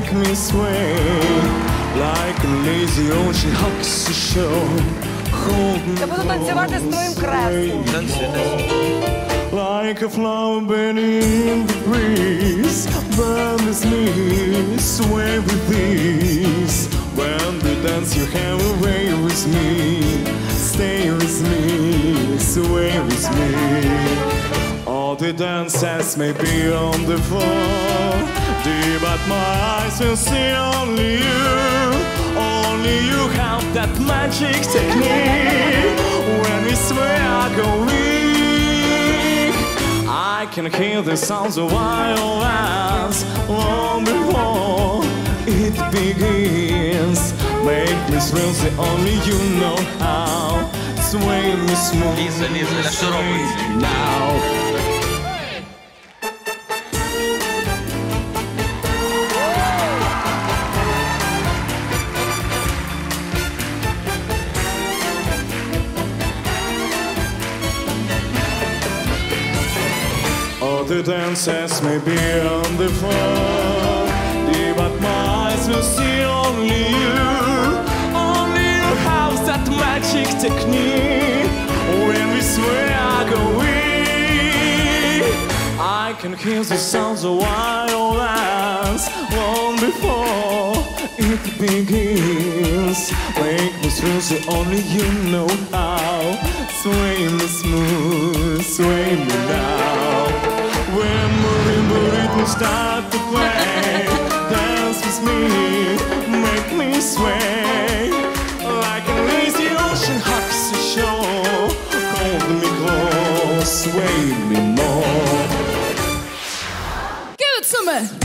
make me sway. Like a lazy ocean hugs the shore. Hold me Я буду танцювати з твоїм кресом. Like a flower bending in the breeze, burn with me, sway with ease. When we dance, you have a way with me, stay with me, sway with me. the dances may be on the floor Dear, but my eyes will see only you. Only you have that magic technique. When we swear I go weak. I can hear the sounds of violence Long before it begins Make me thrill, say only you know how. Sway me smooth. Listen, listen, now. The dancers may be on the floor, but my eyes will see only you. Only you have that magic technique. When we sway, I go weak. I can hear the sounds of violence long before it begins. Make me thrill, so only you know how. Sway me smooth, sway me now. When marimba rhythm start to play, dance with me, make me sway. Like a lazy ocean hugs the shore, hold me close, sway me more. Give it to me.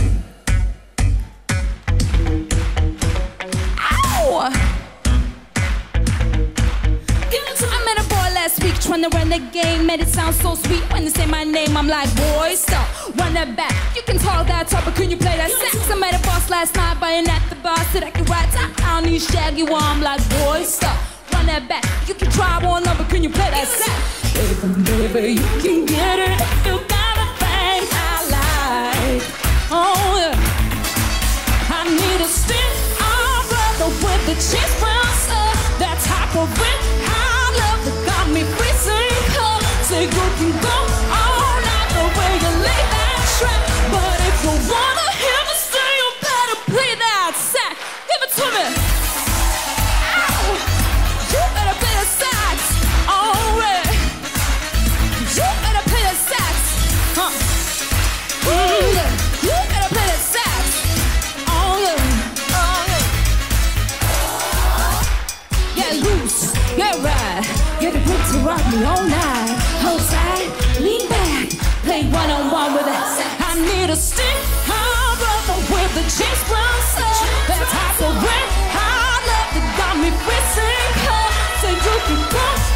Made it sound so sweet when they say my name. I'm like, boy, stop, run that back. You can talk that talk, but can you play that sax? I met a boss last night buying at the bar. Said I could ride top down these shaggy one. I'm like, boy, stop, run that back. You can try one but can you play that sax? Baby, baby, you can get it. You got a thing I like. Oh, yeah. I need a stick, oh, brother, with the bounce up. That type of it, So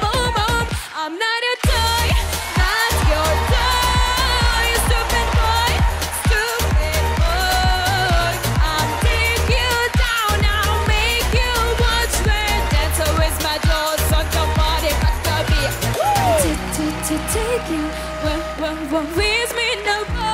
take you where where where leaves me no more.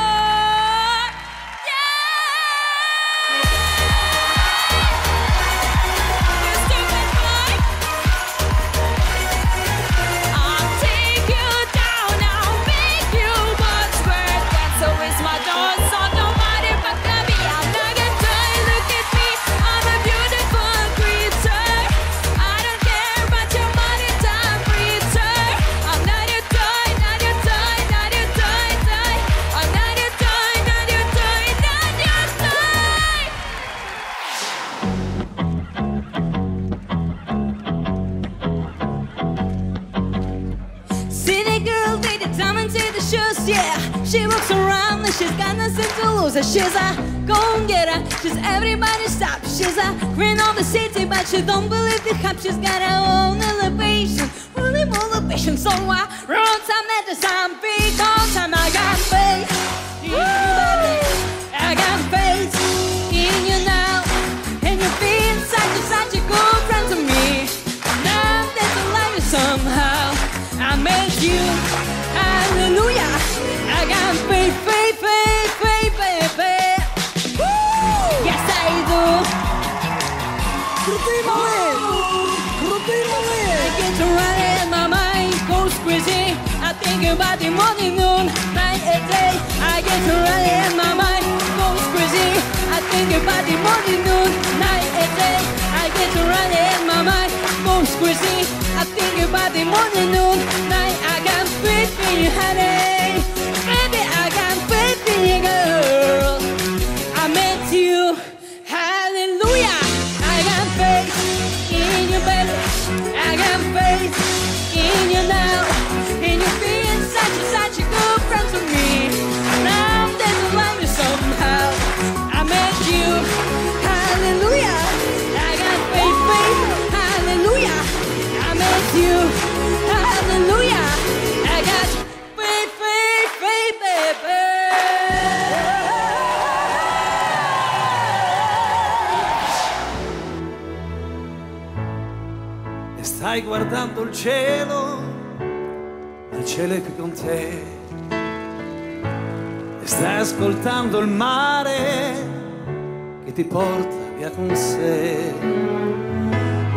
Yeah, she walks around and she's got nothing to lose. She's a go-getter. She's everybody's top. She's a queen of the city, but she don't believe the hype. She's got her own elevation, only motivation. So I run some at the time because I'm I got faith. you, baby. I got faith in you now, and you feel such a such a good friend to me. Now that you like me somehow, I make you about the morning, noon, night and day. I get to my mind goes crazy. I think about the morning, noon, night and day. I get to my mind goes crazy. I think about the morning, noon, night. I got big, big honey. Stai guardando il cielo, il cielo è qui con te, e stai ascoltando il mare che ti porta via con sé.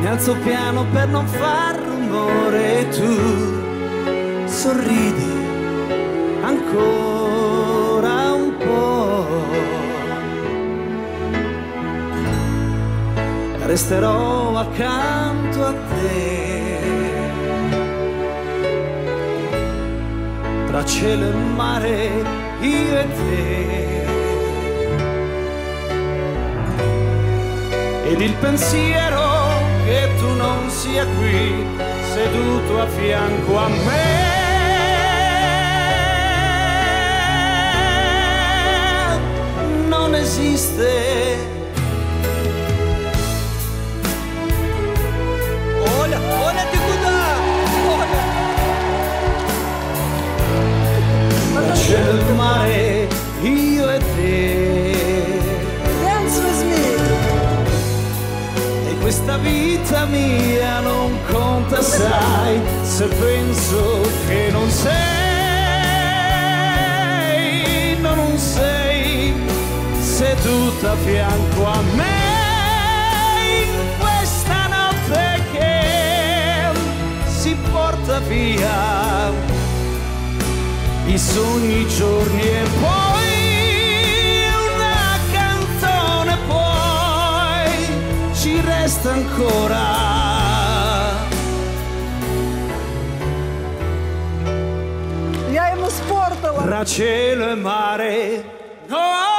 Mi alzo piano per non far rumore e tu sorridi ancora un po'. resterò accanto a te. Tra cielo e mare, io e te. Ed il pensiero che tu non sia qui, seduto a fianco a me, non esiste. Mia non conta, sai, se penso che non sei, no, non sei seduta a fianco a me. Questa notte che si porta via i sogni, giorni e poi questo ancora. Tra cielo e mare, no!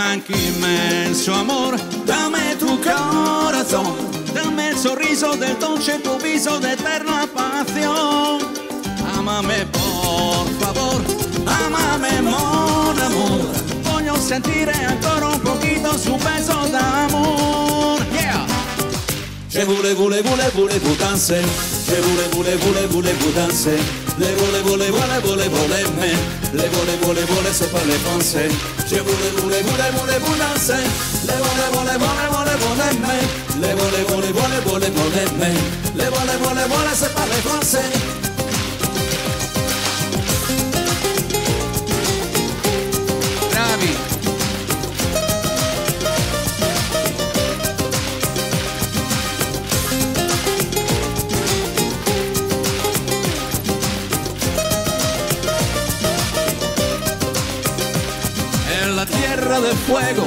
Manca inmenso amor, dame tu corazón, dame el sorriso del dolce tu viso de eterna. Amame por favor, amame mon amor, voglio sentire ancora un poquito su beso d'amor. Je voulais, voulais, voulais, voulez vous danser. Je voulais, voulais, voulez voulez vous danser. Les voulez, voulez, voulez, voulez, voulez, mais les voulez, voulez, voulez, c'est pas les français. Je voulais, voulez, voulez, voulez vous danser. Les voulez, voulez, voulez, voulez, voulez, mais les voulez, voulez, voulez, voulez, voulez, mais les voulez, voulez, voulez, c'est pas les français. Del fuego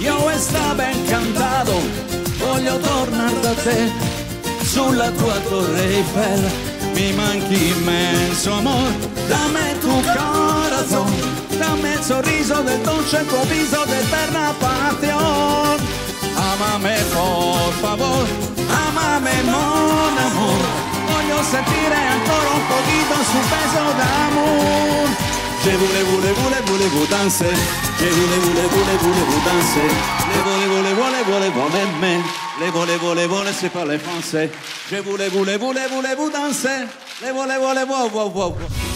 io estaba encantado, voglio tornare da te. sulla tua torre Eiffel. Mi manchi inmenso amor, dame tu corazón, dame el sorriso del dolce tuo viso de eterna pasión. Amame por favor, amame mon amor, voglio sentire ancora un poquito su peso d'amour. Je voulais, voulais, voulais, voulais vous danser. Je voulais, voulais, voulais, voulais vous danser. Les voulais, voulais, voulais, voulais, voulais, mais. Les voulais, voulais, voulais, c'est pas les français. Je voulais, voulais, voulais, voulais vous danser. Les voulais, voulais, voulais, voulais, voulais.